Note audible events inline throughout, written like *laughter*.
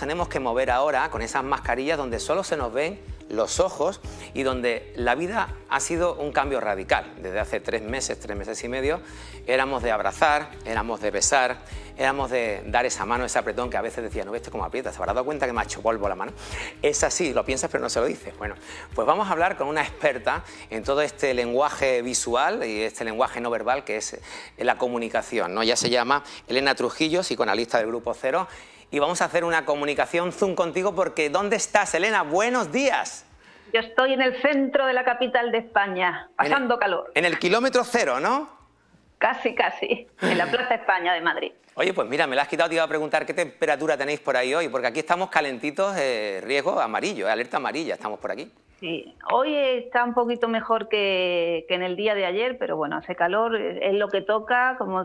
tenemos que mover ahora con esas mascarillas donde solo se nos ven los ojos y donde la vida ha sido un cambio radical. Desde hace tres meses, tres meses y medio, éramos de abrazar, éramos de besar, éramos de dar esa mano, ese apretón que a veces decía, no ves cómo aprieta, se habrá dado cuenta que me ha hecho polvo la mano. Es así, lo piensas pero no se lo dices. Bueno, pues vamos a hablar con una experta en todo este lenguaje visual y este lenguaje no verbal que es la comunicación. ¿no? Ya se llama Elena Trujillo, psicoanalista del Grupo Cero, y vamos a hacer una comunicación Zoom contigo porque ¿dónde estás, Elena? Buenos días. Yo estoy en el centro de la capital de España, pasando calor. En el kilómetro cero, ¿no? Casi, casi, en la Plaza España de Madrid. Oye, pues mira, me la has quitado, te iba a preguntar qué temperatura tenéis por ahí hoy, porque aquí estamos calentitos, eh, riesgo amarillo, eh, alerta amarilla, estamos por aquí. Sí, hoy está un poquito mejor que, que en el día de ayer, pero bueno, hace calor, es lo que toca, como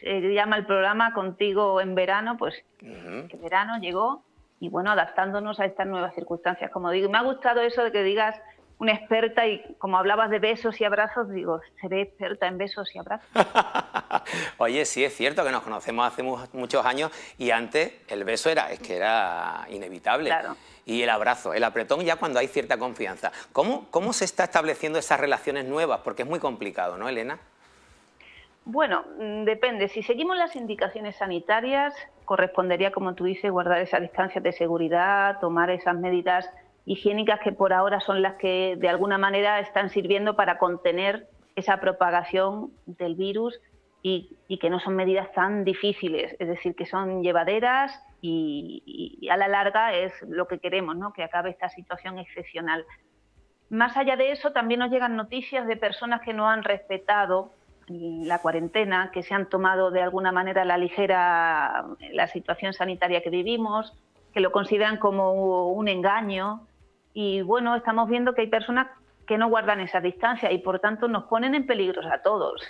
se llama el programa Contigo en verano, pues el verano llegó y bueno, adaptándonos a estas nuevas circunstancias, como digo. Me ha gustado eso de que digas una experta y como hablabas de besos y abrazos, digo, seré experta en besos y abrazos. *laughs* Oye, sí es cierto que nos conocemos hace muchos años y antes el beso era, es que era inevitable. Y el abrazo, el apretón ya cuando hay cierta confianza. ¿Cómo, ¿Cómo se está estableciendo esas relaciones nuevas? Porque es muy complicado, ¿no, Elena? Bueno, mm, depende. Si seguimos las indicaciones sanitarias, correspondería, como tú dices, guardar esas distancias de seguridad, tomar esas medidas higiénicas que por ahora son las que de alguna manera están sirviendo para contener esa propagación del virus y, que no son medidas tan difíciles, es decir, que son llevaderas y, y, a la larga es lo que queremos, ¿no? que acabe esta situación excepcional. Más allá de eso, también nos llegan noticias de personas que no han respetado la cuarentena, que se han tomado de alguna manera la ligera la situación sanitaria que vivimos, que lo consideran como un engaño. Y bueno, estamos viendo que hay personas que no guardan esa distancia y por tanto nos ponen en peligro a todos.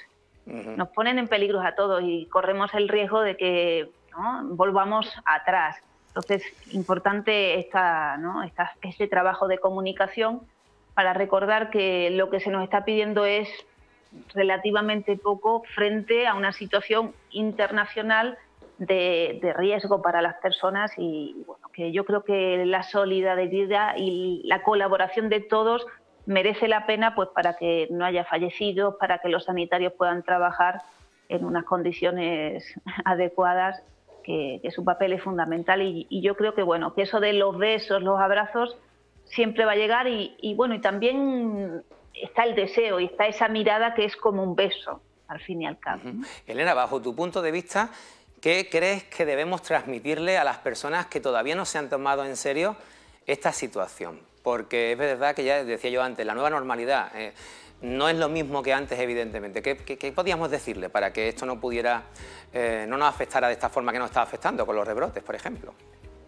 Nos ponen en peligro a todos y corremos el riesgo de que volvamos atrás. Entonces, importante esta, ¿no? este trabajo de comunicación para recordar que lo que se nos está pidiendo es relativamente poco frente a una situación internacional de, riesgo para las personas y bueno, que yo creo que la solidaridad y la colaboración de todos merece la pena pues para que no haya fallecidos, para que los sanitarios puedan trabajar en unas condiciones *laughs* adecuadas, que, su papel es fundamental. Y, yo creo que bueno, que eso de los besos, los abrazos siempre va a llegar y, y bueno, y también está el deseo y está esa mirada que es como un beso, al fin y al cabo. Elena, bajo tu punto de vista, ¿qué crees que debemos transmitirle a las personas que todavía no se han tomado en serio esta situación? Porque es verdad que ya decía yo antes, la nueva normalidad eh, no es lo mismo que antes, evidentemente. ¿Qué, podíamos decirle para que esto no pudiera, eh, no nos afectara de esta forma que nos está afectando con los rebrotes, por ejemplo?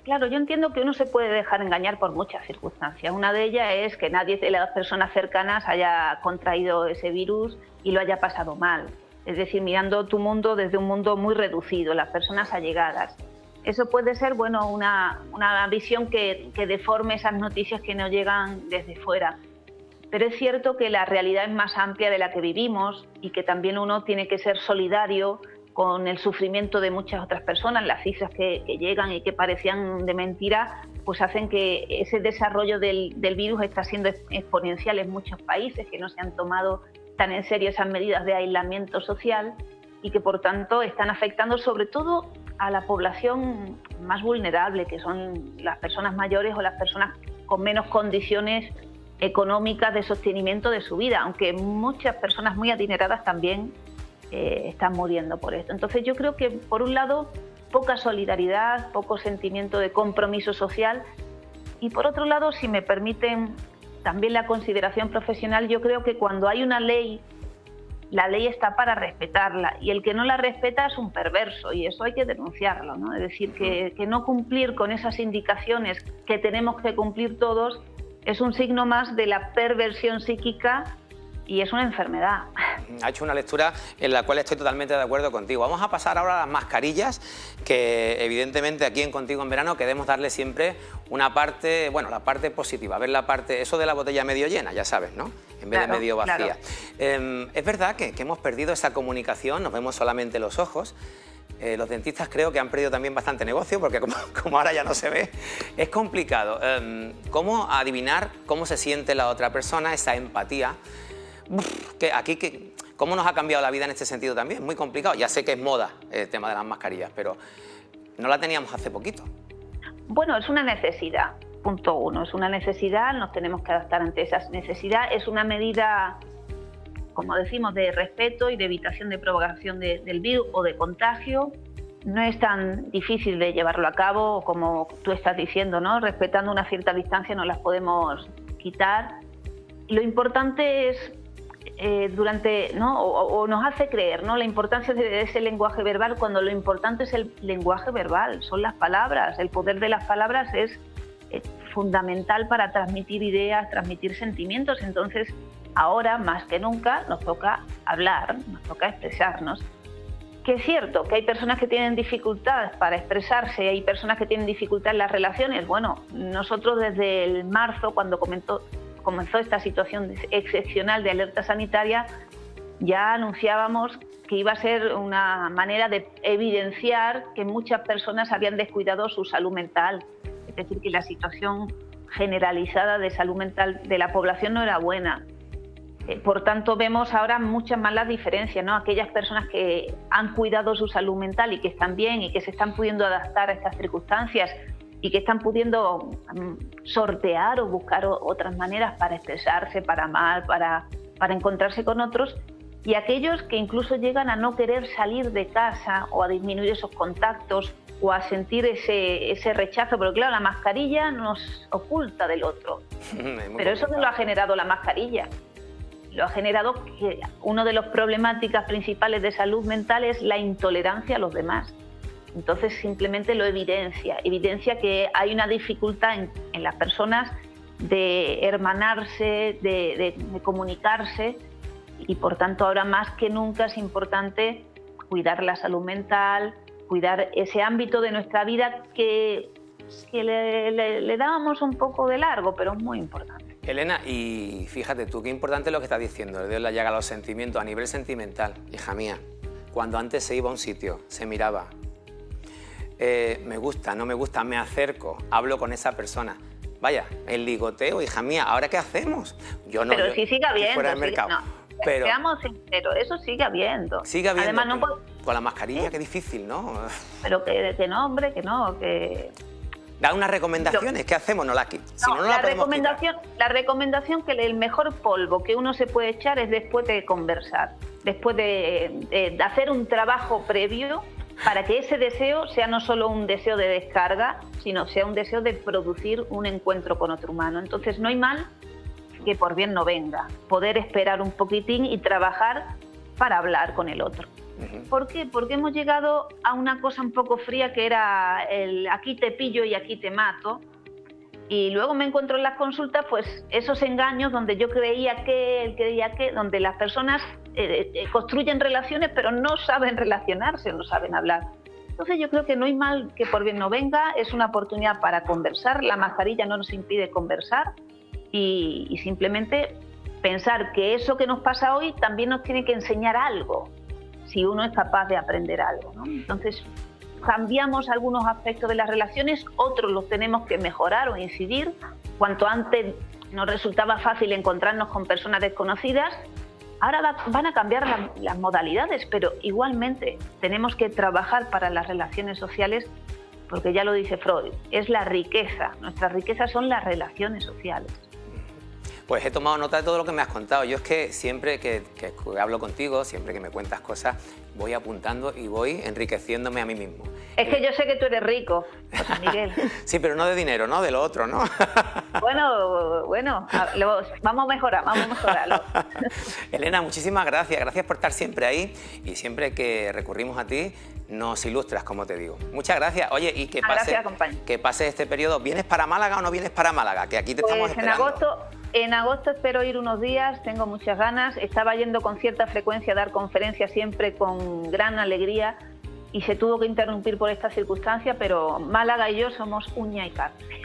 Claro, yo entiendo que uno se puede dejar engañar por muchas circunstancias. Una de ellas es que nadie de las personas cercanas haya contraído ese virus y lo haya pasado mal. Es decir, mirando tu mundo desde un mundo muy reducido, las personas allegadas. Eso puede ser bueno, una, visión que, que deforme esas noticias que nos llegan desde fuera. Pero es cierto que la realidad es más amplia de la que vivimos y que también uno tiene que ser solidario con el sufrimiento de muchas otras personas, las cifras que, llegan y que parecían de mentira, pues hacen que ese desarrollo del, virus está siendo exponencial en muchos países que no se han tomado tan en serio esas medidas de aislamiento social y que por tanto están afectando sobre todo a la población más vulnerable, que son las personas mayores o las personas con menos condiciones económicas de sostenimiento de su vida, aunque muchas personas muy adineradas también eh, están muriendo por esto. Entonces yo creo que, por un lado, poca solidaridad, poco sentimiento de compromiso social y, por otro lado, si me permiten también la consideración profesional, yo creo que cuando hay una ley, la ley está para respetarla y el que no la respeta es un perverso y eso hay que denunciarlo. ¿no? Es decir, que, que no cumplir con esas indicaciones que tenemos que cumplir todos es un signo más de la perversión psíquica y es una enfermedad. Ha hecho una lectura en la cual estoy totalmente de acuerdo contigo. Vamos a pasar ahora a las mascarillas, que evidentemente aquí en Contigo en Verano queremos darle siempre una parte, bueno, la parte positiva, ver la parte, eso de la botella medio llena, ya sabes, ¿no? En vez de medio vacía. Em, es verdad que, que hemos perdido esa comunicación, nos vemos solamente los ojos, eh, los dentistas creo que han perdido también bastante negocio porque como, *laughs* ahora ya no se ve, es complicado. Em, ¿Cómo adivinar cómo se siente la otra persona, esa empatía? Que aquí, que, ¿cómo nos ha cambiado la vida en este sentido también? Muy complicado. Ya sé que es moda el tema de las mascarillas, pero no la teníamos hace poquito. Bueno, es una necesidad, punto uno. Es una necesidad, nos tenemos que adaptar ante esa necesidad. Es una medida como decimos, de respeto y de evitación de propagación del virus o de contagio. No es tan difícil de llevarlo a cabo como tú estás diciendo, ¿no? Respetando una cierta distancia no las podemos quitar. Lo importante es eh, durante, ¿no? O, nos hace creer, ¿no? La importancia de ese lenguaje verbal cuando lo importante es el lenguaje verbal, son las palabras. El poder de las palabras es fundamental para transmitir ideas, transmitir sentimientos. Entonces, ahora más que nunca nos toca hablar, nos toca expresarnos. Que es cierto que hay personas que tienen dificultades para expresarse, hay personas que tienen dificultad en las relaciones. Bueno, nosotros desde el marzo, cuando comenzó, comenzó esta situación excepcional de alerta sanitaria, ya anunciábamos que iba a ser una manera de evidenciar que muchas personas habían descuidado su salud mental. Es decir, que la situación generalizada de salud mental de la población no era buena. Eh, por tanto, vemos ahora muchas más las diferencias, ¿no? Aquellas personas que han cuidado su salud mental y que están bien y que se están pudiendo adaptar a estas circunstancias y que están pudiendo mm, sortear o buscar otras maneras para expresarse, para amar, para, para encontrarse con otros, y aquellos que incluso llegan a no querer salir de casa o a disminuir esos contactos o a sentir ese, ese rechazo, pero claro, la mascarilla nos oculta del otro. *laughs* pero eso no lo ha generado la mascarilla lo ha generado que una de las problemáticas principales de salud mental es la intolerancia a los demás. Entonces simplemente lo evidencia, evidencia que hay una dificultad en, las personas de hermanarse, de, comunicarse y por tanto ahora más que nunca es importante cuidar la salud mental, cuidar ese ámbito de nuestra vida que, le dábamos un poco de largo, pero es muy importante. Elena, y fíjate tú, qué importante lo que estás diciendo, de la llaga a los sentimientos a nivel sentimental, hija mía. Cuando antes se iba a un sitio, se miraba, eh, me gusta, no me gusta, me acerco, hablo con esa persona. Vaya, el ligoteo, hija mía, ¿ahora qué hacemos? Yo no. Pero si sigue habiendo. Fuera del mercado. pero, seamos sinceros, eso sigue habiendo. Sigue habiendo. Además, no Con la mascarilla, qué difícil, ¿no? Pero que, que no, hombre, que no, que Da unas recomendaciones, ¿qué hacemos? No la, si no, la, recomendación, la recomendación que el mejor polvo que uno se puede echar es después de conversar, después de, hacer un trabajo previo para que ese deseo sea no solo un deseo de descarga, sino sea un deseo de producir un encuentro con otro humano. Entonces no hay mal que por bien no venga, poder esperar un poquitín y trabajar para hablar con el otro. ¿Por qué? Porque hemos llegado a una cosa un poco fría que era el aquí te pillo y aquí te mato. Y luego me encuentro en las consultas, pues esos engaños donde yo creía que, él creía que, donde las personas eh, eh, construyen relaciones pero no saben relacionarse, no saben hablar. Entonces yo creo que no hay mal que por bien no venga, es una oportunidad para conversar, la mascarilla no nos impide conversar y simplemente pensar que eso que nos pasa hoy también nos tiene que enseñar algo, si uno es capaz de aprender algo. Entonces, cambiamos algunos aspectos de las relaciones, otros los tenemos que mejorar o incidir. Cuanto antes nos resultaba fácil encontrarnos con personas desconocidas, ahora van a cambiar las modalidades, pero igualmente tenemos que trabajar para las relaciones sociales porque ya lo dice Freud, es la riqueza, nuestra riqueza son las relaciones sociales. Pues he tomado nota de todo lo que me has contado. Yo es que siempre que, hablo contigo, siempre que me cuentas cosas, voy apuntando y voy enriqueciéndome a mí mismo. Es que yo sé que tú eres rico, Miguel. *laughs* sí, pero no de dinero, ¿no? De lo otro, ¿no? *laughs* bueno, bueno, vamos a mejorar, vamos a mejorarlo. *laughs* Elena, muchísimas gracias. Gracias por estar siempre ahí y siempre que recurrimos a ti nos ilustras, como te digo. Muchas gracias. Oye, y que pase, que pase este periodo. ¿Vienes para Málaga o no vienes para Málaga? Que aquí te estamos pues esperando. En agosto, en agosto espero ir unos días, tengo muchas ganas. Estaba yendo con cierta frecuencia a dar conferencias siempre con gran alegría y se tuvo que interrumpir por esta circunstancia, pero Málaga y yo somos uña y carne.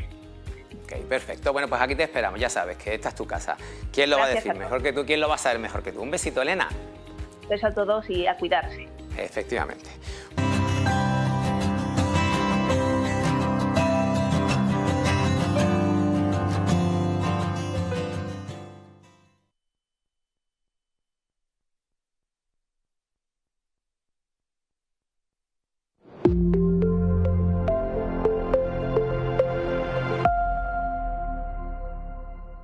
Ok, perfecto. Bueno, pues aquí te esperamos, ya sabes que esta es tu casa. ¿Quién lo va a decir mejor que tú? ¿Quién lo va a saber mejor que tú? Un besito, Elena. beso a todos y a cuidarse. Efectivamente.